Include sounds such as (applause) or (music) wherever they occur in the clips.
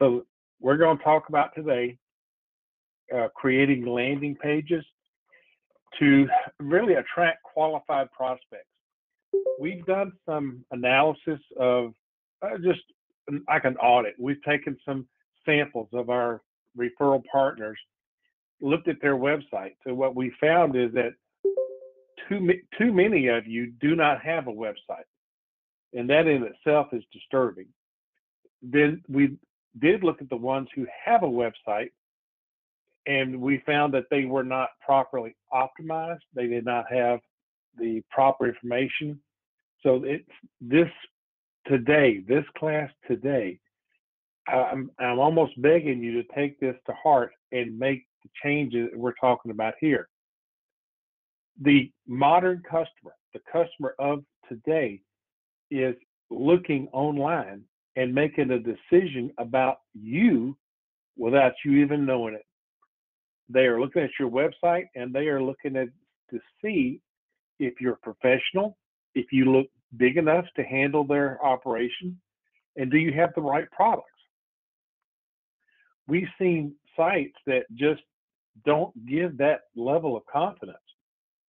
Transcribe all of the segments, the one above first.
So we're going to talk about today uh, creating landing pages to really attract qualified prospects. We've done some analysis of uh, just like an audit. We've taken some samples of our referral partners, looked at their website. So what we found is that too too many of you do not have a website, and that in itself is disturbing. Then we did look at the ones who have a website, and we found that they were not properly optimized. They did not have the proper information. So it's this today, this class today. I'm I'm almost begging you to take this to heart and make the changes we're talking about here. The modern customer, the customer of today, is looking online and making a decision about you without you even knowing it. They are looking at your website and they are looking at to see if you're professional, if you look big enough to handle their operation, and do you have the right products? We've seen sites that just don't give that level of confidence.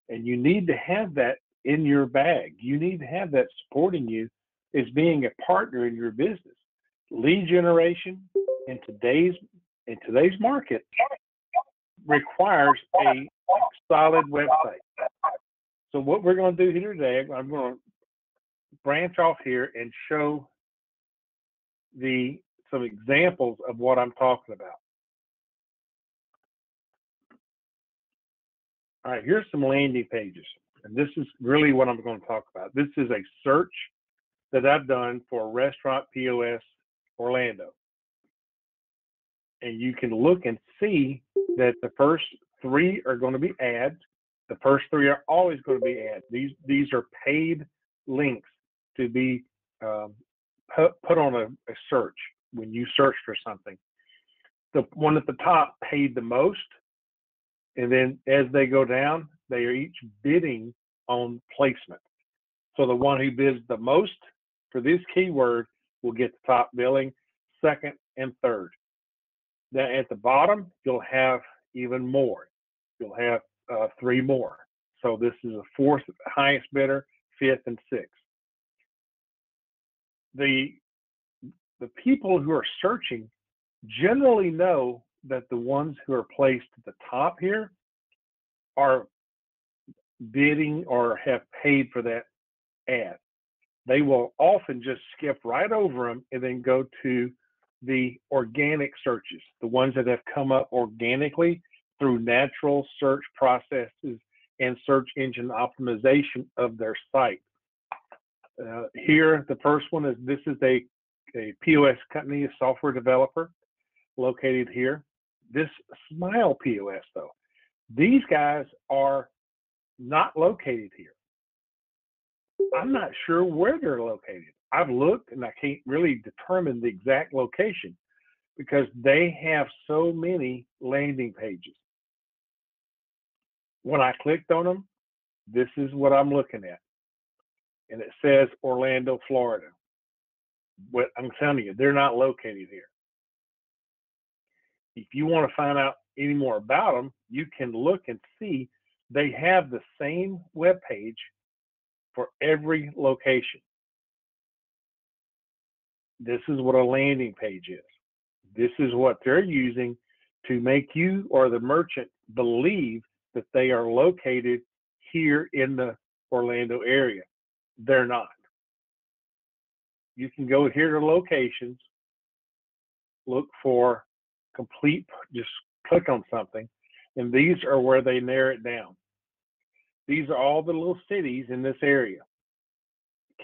And you need to have that in your bag. You need to have that supporting you as being a partner in your business. Lead generation in today's in today's market requires a solid website. So what we're going to do here today, I'm going to branch off here and show the some examples of what I'm talking about. All right, here's some landing pages. And this is really what I'm going to talk about. This is a search that I've done for Restaurant POS Orlando. And you can look and see that the first three are going to be ads. The first three are always going to be ads. These these are paid links to be um, put, put on a, a search when you search for something. The one at the top paid the most, and then as they go down, they are each bidding on placement. So the one who bids the most for this keyword will get the top billing, second and third. Now at the bottom, you'll have even more. You'll have uh, three more. So this is a fourth highest bidder, fifth, and sixth. The the people who are searching generally know that the ones who are placed at the top here are bidding or have paid for that ad. They will often just skip right over them and then go to the organic searches, the ones that have come up organically through natural search processes and search engine optimization of their site. Uh, here, the first one is this is a, a POS company, a software developer located here. This Smile POS, though, these guys are not located here. I'm not sure where they're located. I've looked and I can't really determine the exact location because they have so many landing pages. When I clicked on them, this is what I'm looking at. And it says Orlando, Florida. But I'm telling you, they're not located here. If you want to find out any more about them, you can look and see they have the same web page for every location. This is what a landing page is. This is what they're using to make you or the merchant believe that they are located here in the Orlando area. They're not. You can go here to locations, look for complete, just click on something, and these are where they narrow it down. These are all the little cities in this area,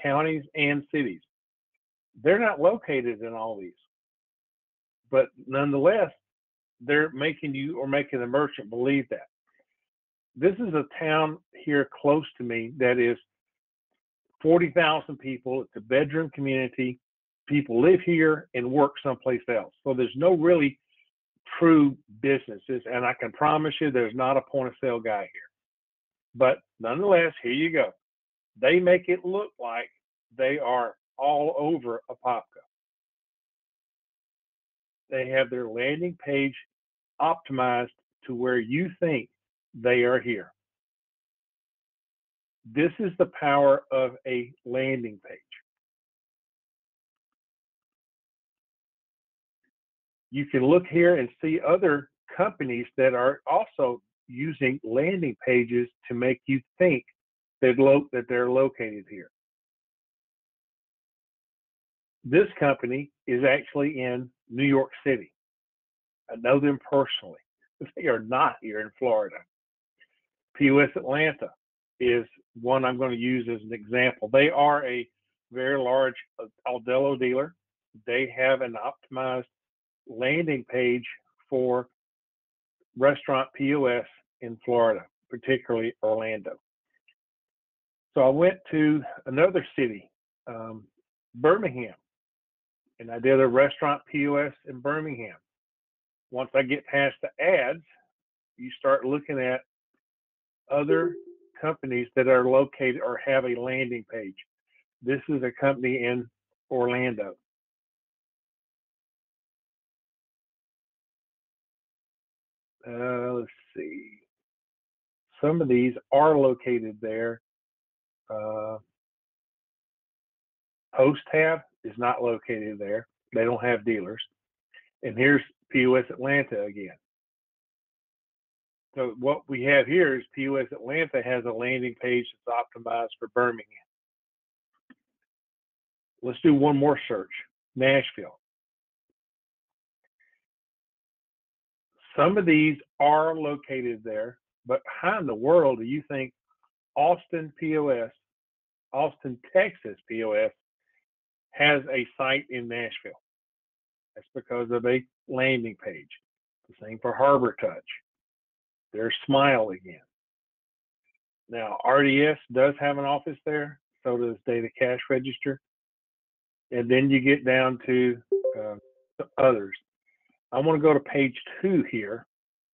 counties and cities. They're not located in all these, but nonetheless, they're making you or making the merchant believe that. This is a town here close to me that is 40,000 people. It's a bedroom community. People live here and work someplace else. So there's no really true businesses. And I can promise you there's not a point of sale guy here. But nonetheless, here you go. They make it look like they are all over Apopka. they have their landing page optimized to where you think they are here. This is the power of a landing page. You can look here and see other companies that are also using landing pages to make you think that, lo- that they're located here. This company is actually in New York City. I know them personally. (laughs) They are not here in Florida. POS Atlanta is one I'm going to use as an example. They are a very large uh, Aldelo dealer. They have an optimized landing page for restaurant POS in Florida, particularly Orlando. So I went to another city, um, Birmingham, and I did a restaurant POS in Birmingham. Once I get past the ads, you start looking at other companies that are located or have a landing page. This is a company in Orlando. Uh, let's see. Some of these are located there. Uh, Post Tab is not located there. They don't have dealers. And here's POS Atlanta again. So what we have here is POS Atlanta has a landing page that's optimized for Birmingham. Let's do one more search, Nashville. Some of these are located there, but how in the world do you think Austin POS, Austin, Texas POS, has a site in Nashville? That's because of a landing page. The same for Harbortouch. There's Smile again. Now, RDS does have an office there, so does Data Cash Register. And then you get down to uh, others. I want to go to page two here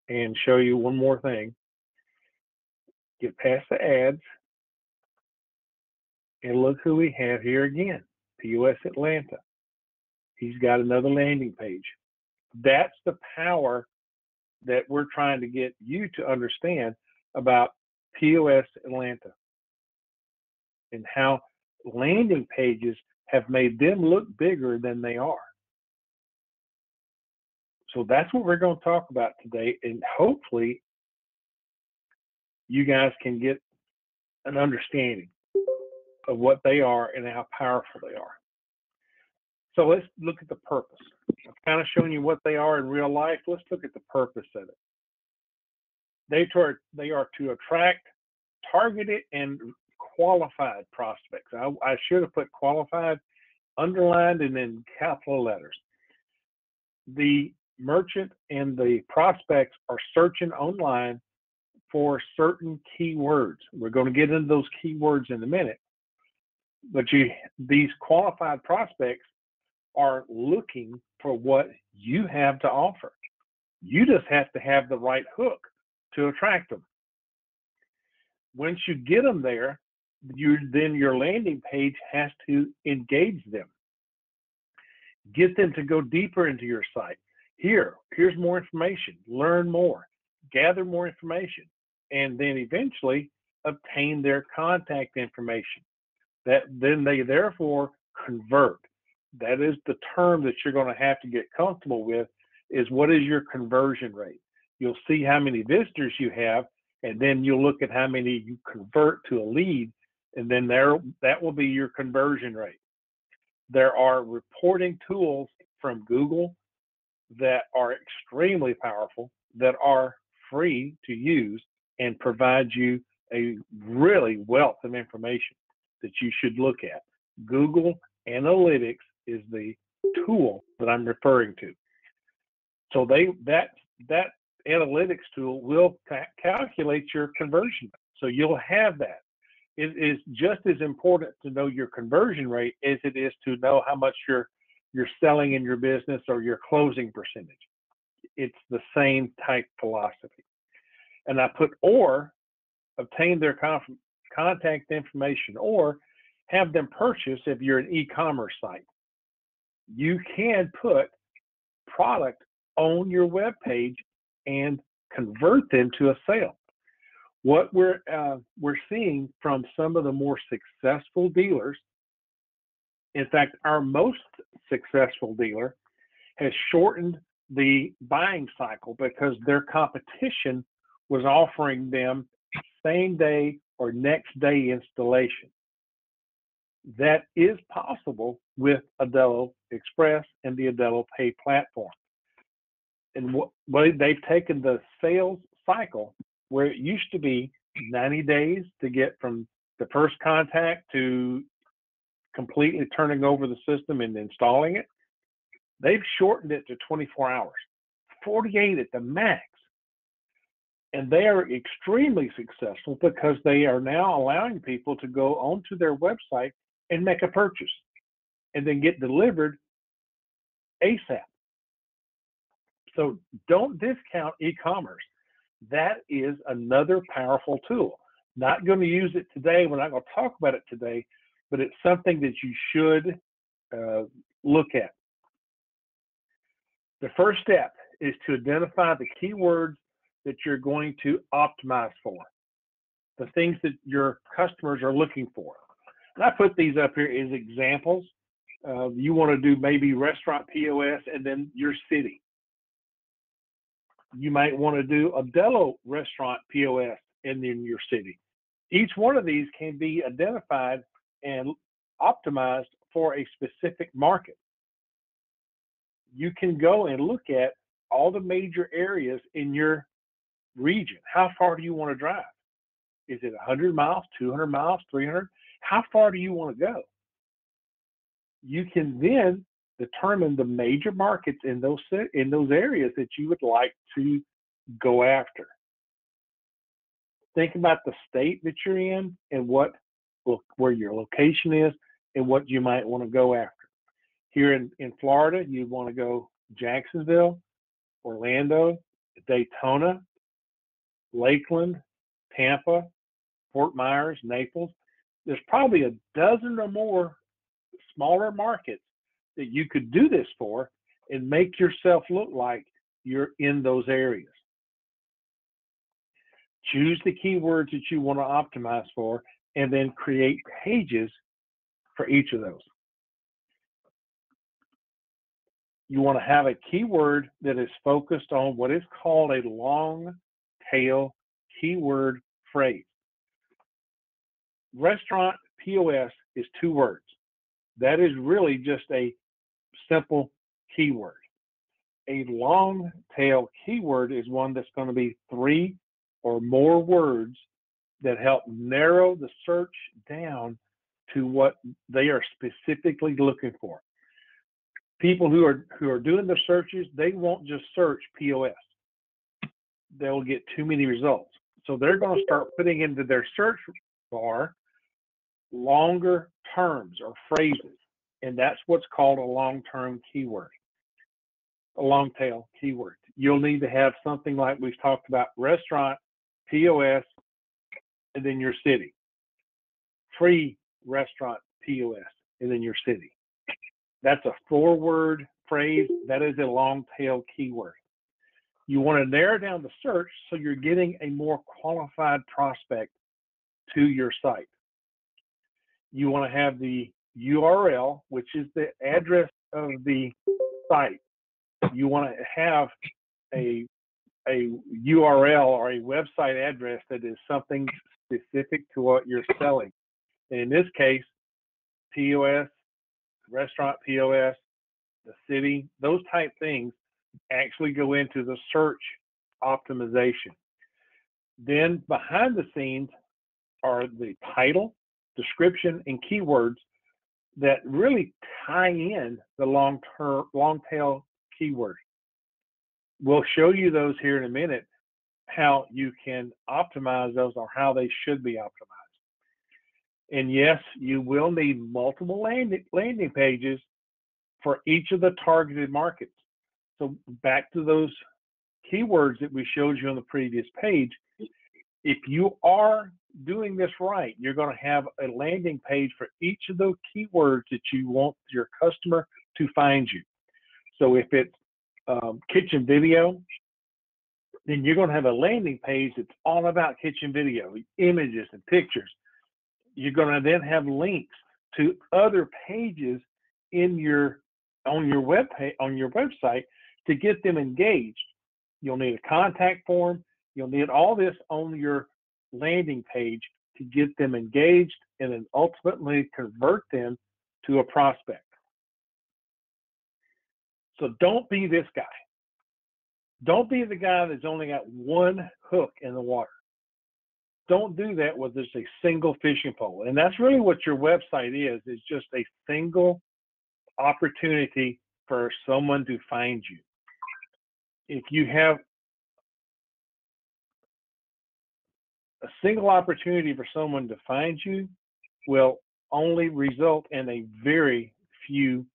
and show you one more thing. Get past the ads and look who we have here again, POS Atlanta. He's got another landing page. That's the power that we're trying to get you to understand about POS Atlanta and how landing pages have made them look bigger than they are. So that's what we're going to talk about today. And hopefully, you guys can get an understanding of what they are and how powerful they are. So let's look at the purpose. I've kind of shown you what they are in real life. Let's look at the purpose of it. They, tar- they are to attract targeted and qualified prospects. I, I should have put qualified underlined and in capital letters. The merchant and the prospects are searching online for certain keywords. We're going to get into those keywords in a minute. But you, these qualified prospects are looking for what you have to offer. You just have to have the right hook to attract them. Once you get them there, you then your landing page has to engage them. Get them to go deeper into your site. Here, here's more information. Learn more. Gather more information. And then eventually obtain their contact information. That then they therefore convert that is the term that you're going to have to get comfortable with is what is your conversion rate you'll see how many visitors you have and then you'll look at how many you convert to a lead and then there that will be your conversion rate there are reporting tools from google that are extremely powerful that are free to use and provide you a really wealth of information that you should look at google analytics is the tool that I'm referring to. So they that that analytics tool will ca- calculate your conversion. So you'll have that. It is just as important to know your conversion rate as it is to know how much you're you're selling in your business or your closing percentage. It's the same type philosophy. And I put or obtain their conf- contact information or have them purchase if you're an e-commerce site you can put product on your web page and convert them to a sale. What we're uh, we're seeing from some of the more successful dealers, in fact, our most successful dealer has shortened the buying cycle because their competition was offering them same day or next day installation. That is possible with Aldelo Express and the Aldelo Pay platform. And what, they've taken the sales cycle where it used to be 90 days to get from the first contact to completely turning over the system and installing it. They've shortened it to 24 hours, 48 at the max. And they are extremely successful because they are now allowing people to go onto their website and make a purchase and then get delivered ASAP. So don't discount e commerce. That is another powerful tool. Not going to use it today. We're not going to talk about it today, but it's something that you should uh, look at. The first step is to identify the keywords that you're going to optimize for, the things that your customers are looking for. And I put these up here as examples. Uh, you want to do maybe restaurant POS and then your city. You might want to do a Aldelo restaurant POS and then your city. Each one of these can be identified and optimized for a specific market. You can go and look at all the major areas in your region. How far do you want to drive? Is it 100 miles, 200 miles, 300? How far do you want to go? You can then determine the major markets in those in those areas that you would like to go after. Think about the state that you're in and what where your location is and what you might want to go after. Here in, in Florida, you want to go Jacksonville, Orlando, Daytona, Lakeland, Tampa, Fort Myers, Naples. There's probably a dozen or more smaller markets that you could do this for and make yourself look like you're in those areas. Choose the keywords that you want to optimize for and then create pages for each of those. You want to have a keyword that is focused on what is called a long tail keyword phrase. Restaurant POS is two words. That is really just a simple keyword. A long tail keyword is one that's going to be three or more words that help narrow the search down to what they are specifically looking for. People who are who are doing the searches, they won't just search POS. They'll get too many results. So they're going to start putting into their search bar longer terms or phrases. And that's what's called a long-term keyword, a long tail keyword. You'll need to have something like we've talked about restaurant, POS, and then your city. Free restaurant POS, and then your city. That's a four word phrase. That is a long tail keyword. You want to narrow down the search so you're getting a more qualified prospect to your site. You want to have the URL, which is the address of the site. You want to have a a URL or a website address that is something specific to what you're selling. And in this case, POS, restaurant POS, the city, those type things actually go into the search optimization. Then behind the scenes are the title, description, and keywords that really tie in the long term long tail keywords. We'll show you those here in a minute how you can optimize those or how they should be optimized. And yes, you will need multiple landing, landing pages for each of the targeted markets. So back to those keywords that we showed you on the previous page, if you are doing this right, you're going to have a landing page for each of those keywords that you want your customer to find you. So if it's um, kitchen video, then you're going to have a landing page that's all about kitchen video, images and pictures. You're going to then have links to other pages in your on your web page, on your website to get them engaged. You'll need a contact form. You'll need all this on your landing page to get them engaged and then ultimately convert them to a prospect. So don't be this guy. Don't be the guy that's only got one hook in the water. Don't do that with just a single fishing pole. And that's really what your website is, is just a single opportunity for someone to find you. If you have a single opportunity for someone to find you will only result in a very few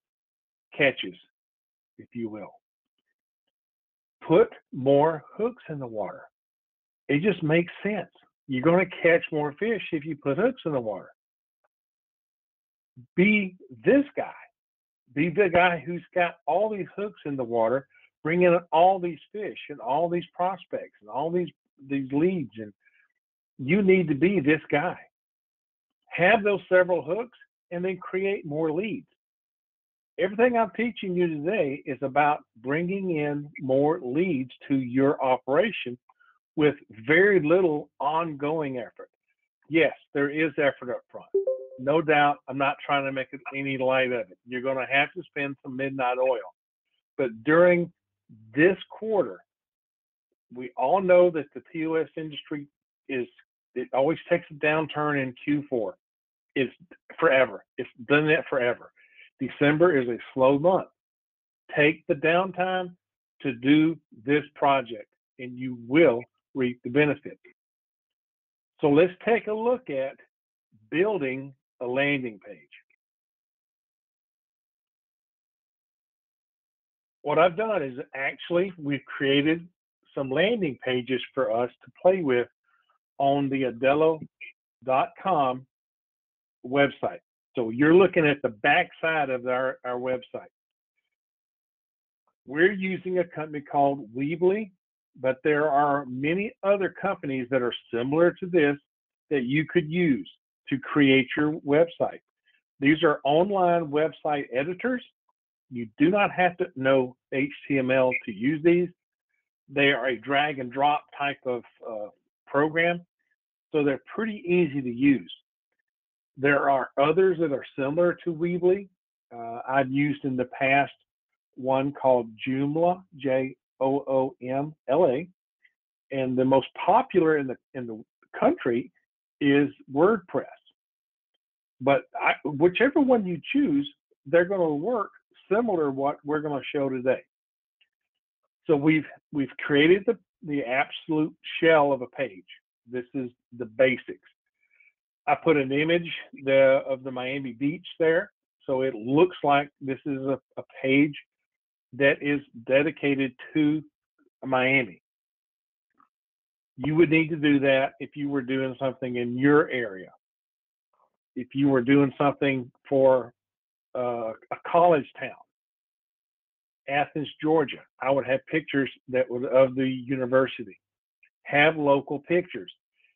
catches, if you will. Put more hooks in the water. It just makes sense. You're going to catch more fish if you put hooks in the water. Be this guy. Be the guy who's got all these hooks in the water, bringing in all these fish and all these prospects and all these these leads and you need to be this guy. Have those several hooks and then create more leads. Everything I'm teaching you today is about bringing in more leads to your operation with very little ongoing effort. Yes, there is effort up front. No doubt, I'm not trying to make any light of it. You're going to have to spend some midnight oil. But during this quarter, we all know that the POS industry is it always takes a downturn in Q4. It's forever. It's done that forever. December is a slow month. Take the downtime to do this project and you will reap the benefits. So let's take a look at building a landing page. What I've done is actually we've created some landing pages for us to play with on the Aldelo.com website. So you're looking at the back side of our, our website. We're using a company called Weebly, but there are many other companies that are similar to this that you could use to create your website. These are online website editors. You do not have to know HTML to use these. They are a drag and drop type of uh, program. So they're pretty easy to use. There are others that are similar to Weebly. Uh, I've used in the past one called Joomla, J O O M L A, and the most popular in the in the country is WordPress. But I, whichever one you choose, they're going to work similar to what we're going to show today. So we've we've created the the absolute shell of a page. This is the basics. I put an image the, of the Miami Beach there. So it looks like this is a, a page that is dedicated to Miami. You would need to do that if you were doing something in your area. If you were doing something for uh, a college town, Athens, Georgia, I would have pictures that would of the university. Have local pictures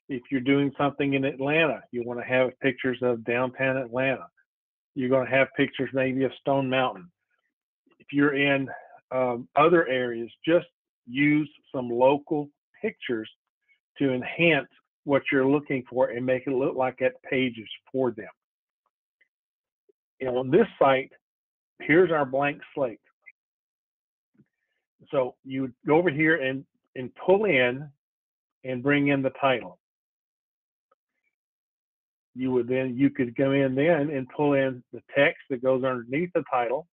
if you're doing something in Atlanta, you want to have pictures of downtown Atlanta. You're going to have pictures maybe of Stone Mountain. If you're in um, other areas, just use some local pictures to enhance what you're looking for and make it look like that page is for them. And on this site, here's our blank slate. So you go over here and, and pull in and bring in the title. You would then you could go in then and pull in the text that goes underneath the title.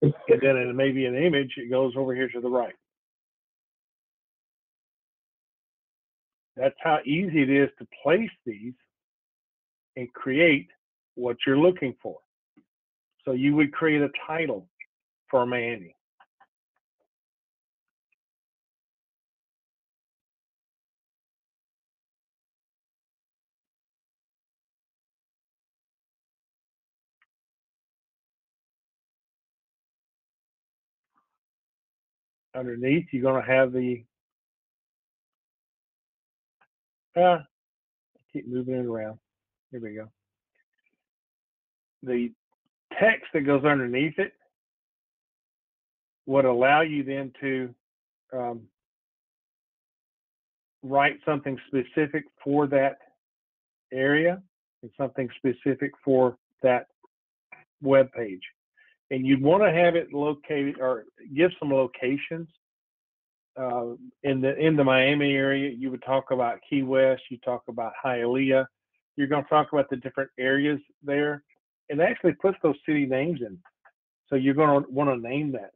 And then in maybe an image it goes over here to the right. That's how easy it is to place these and create what you're looking for so you would create a title for Mandy underneath, you're going to have the, ah, keep moving it around. Here we go. The text that goes underneath it would allow you then to um, write something specific for that area and something specific for that web page. And you'd want to have it located or give some locations. Uh, in the in the Miami area, you would talk about Key West, you talk about Hialeah. You're going to talk about the different areas there, and actually put those city names in. So you're going to want to name that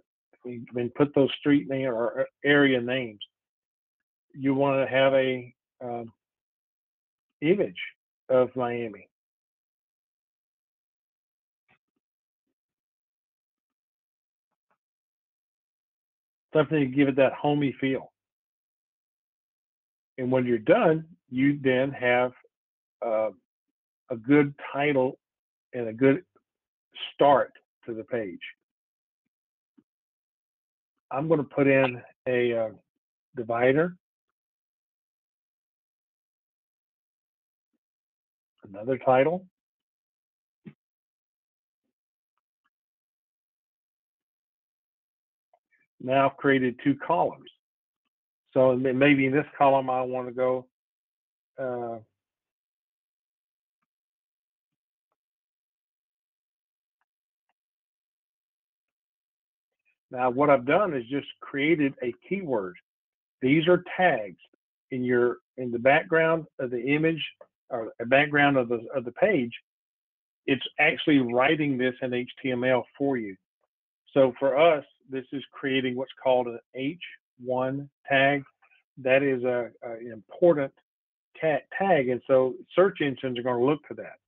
and put those street name or area names. You want to have a um, image of Miami. Something to give it that homey feel. And when you're done, you then have uh, a good title and a good start to the page. I'm going to put in a uh, divider. Another title. Now I've created two columns. So maybe in this column I want to go uh, Now, what I've done is just created a keyword. These are tags in your in the background of the image or the background of the of the page. It's actually writing this in HTML for you. So for us, this is creating what's called an H1 tag. That is a, a an important tag, and so search engines are going to look for that.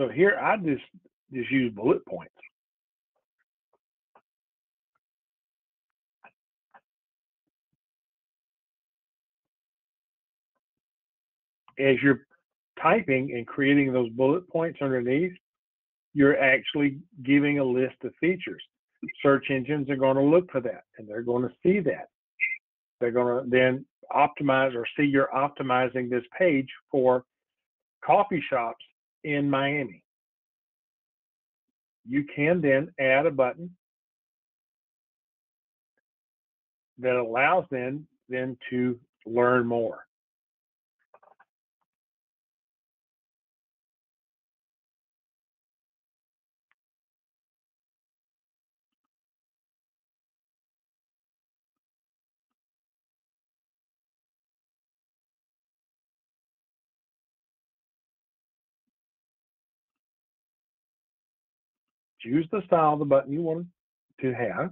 So here I just just use bullet points. As you're typing and creating those bullet points underneath, you're actually giving a list of features. Search engines are going to look for that and they're going to see that. They're going to then optimize or see you're optimizing this page for coffee shops in Miami. You can then add a button that allows them then to learn more. Choose the style of the button you want to have,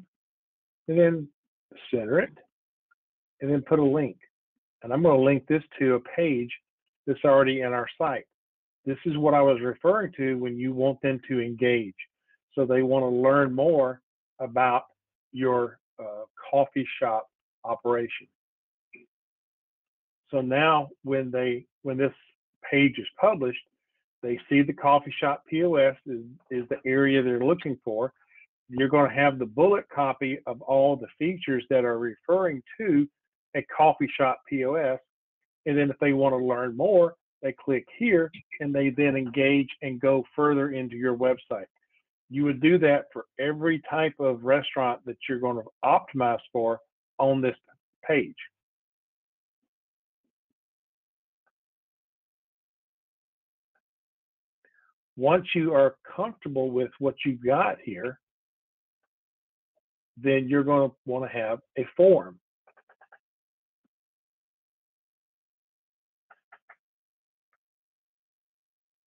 and then center it, and then put a link. And I'm going to link this to a page that's already in our site. This is what I was referring to when you want them to engage. So they want to learn more about your uh, coffee shop operation. So now when they when this page is published, they see the coffee shop POS is, is the area they're looking for. You're going to have the bullet copy of all the features that are referring to a coffee shop POS. And then if they want to learn more, they click here and they then engage and go further into your website. You would do that for every type of restaurant that you're going to optimize for on this page. Once you are comfortable with what you've got here, then you're going to want to have a form.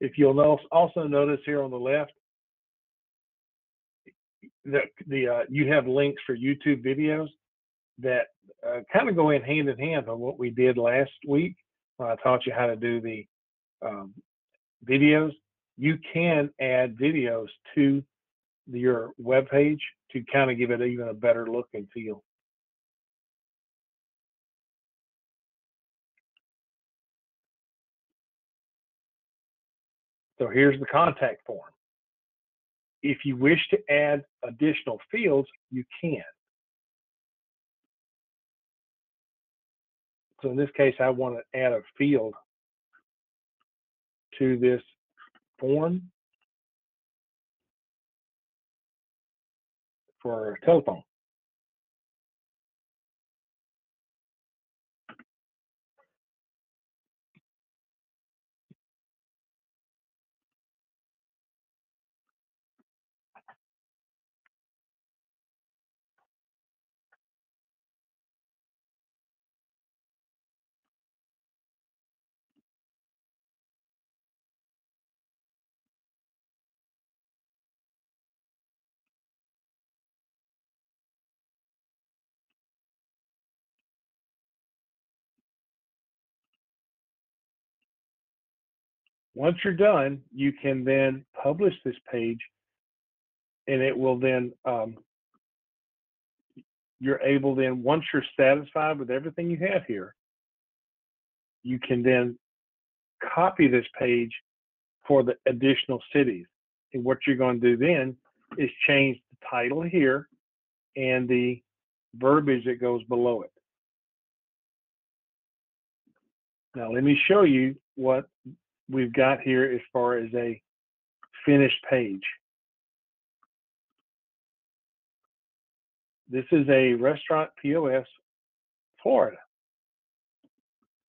If you'll also notice here on the left, that the uh, you have links for YouTube videos that uh, kind of go in hand in hand on what we did last week when I taught you how to do the um, videos. You can add videos to your web page to kind of give it even a better look and feel. So here's the contact form. If you wish to add additional fields, you can. So in this case, I want to add a field to this form for a telephone. Once you're done, you can then publish this page and it will then, um, you're able then, once you're satisfied with everything you have here, you can then copy this page for the additional cities. And what you're going to do then is change the title here and the verbiage that goes below it. Now let me show you what we've got here as far as a finished page. This is a restaurant POS Florida.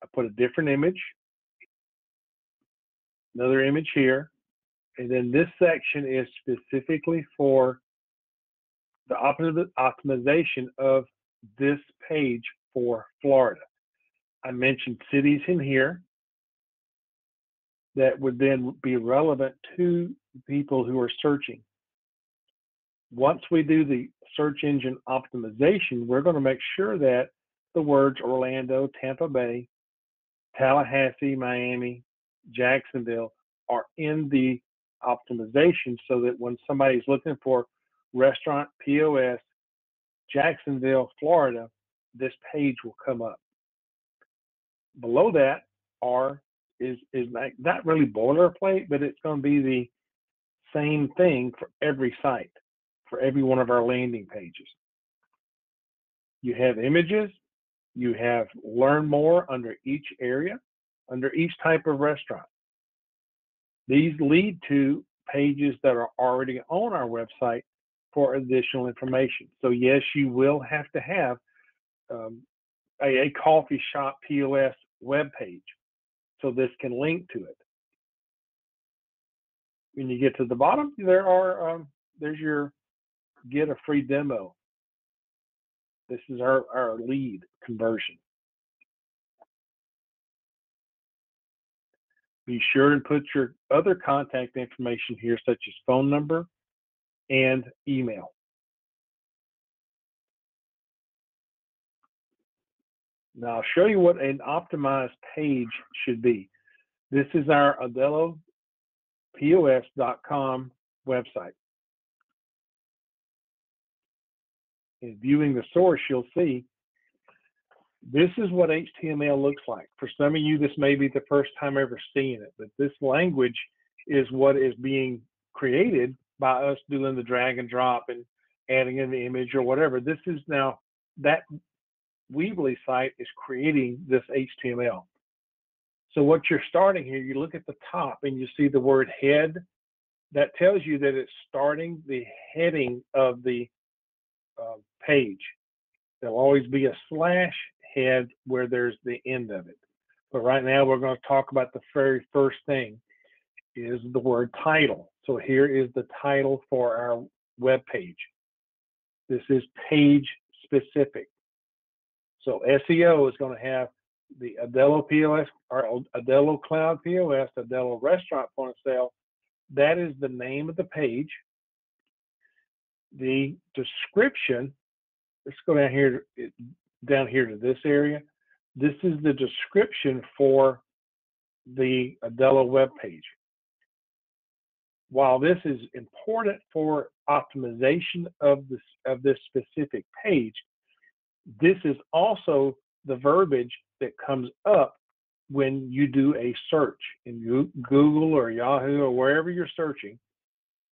I put a different image, another image here, and then this section is specifically for the optimization of this page for Florida. I mentioned cities in here that would then be relevant to people who are searching. Once we do the search engine optimization, we're going to make sure that the words Orlando, Tampa Bay, Tallahassee, Miami, Jacksonville are in the optimization so that when somebody's looking for restaurant POS, Jacksonville, Florida, this page will come up. Below that are is is not, not really boilerplate, but it's going to be the same thing for every site, for every one of our landing pages. You have images, you have learn more under each area, under each type of restaurant. These lead to pages that are already on our website for additional information. So yes, you will have to have um, a, a coffee shop POS web page so this can link to it. When you get to the bottom, there are um, there's your get a free demo. This is our, our lead conversion. Be sure and put your other contact information here, such as phone number and email. Now I'll show you what an optimized page should be. This is our AldeloPOS.com website. In viewing the source, you'll see this is what HTML looks like. For some of you, this may be the first time ever seeing it, but this language is what is being created by us doing the drag and drop and adding in the image or whatever. This is now that Weebly site is creating this HTML. So what you're starting here, you look at the top and you see the word head. That tells you that it's starting the heading of the uh, page. There'll always be a slash head where there's the end of it. But right now we're going to talk about the very first thing is the word title. So here is the title for our web page. This is page specific. So SEO is going to have the Aldelo POS or Aldelo Cloud POS, Aldelo Restaurant Point of Sale. That is the name of the page. The description, let's go down here. down here to this area. This is the description for the Aldelo web page. While this is important for optimization of this of this specific page, this is also the verbiage that comes up when you do a search in Google or Yahoo or wherever you're searching.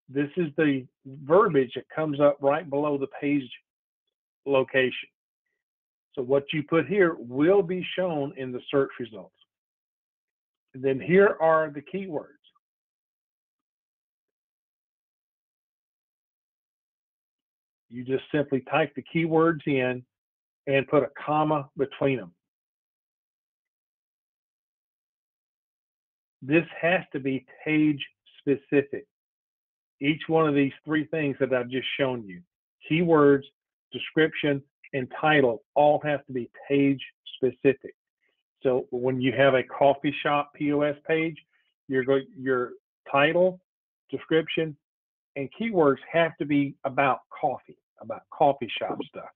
This is the verbiage that comes up right below the page location. So what you put here will be shown in the search results. And then here are the keywords. You just simply type the keywords in and put a comma between them. This has to be page specific. Each one of these three things that I've just shown you, keywords, description, and title all have to be page specific. So when you have a coffee shop POS page, your your title, description, and keywords have to be about coffee, about coffee shop stuff.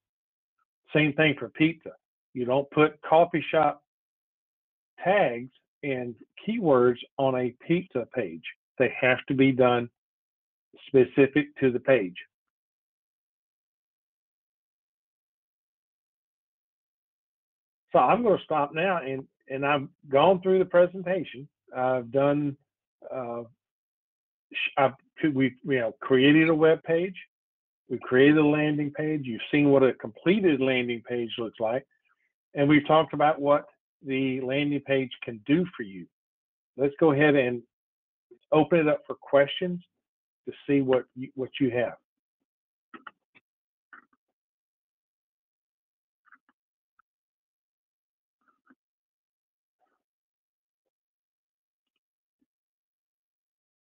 Same thing for pizza. You don't put coffee shop tags and keywords on a pizza page. They have to be done specific to the page. So I'm going to stop now, and and I've gone through the presentation. I've done. Uh, I've we you know created a web page. We created a landing page. You've seen what a completed landing page looks like, and we've talked about what the landing page can do for you. Let's go ahead and open it up for questions to see what you, what you have.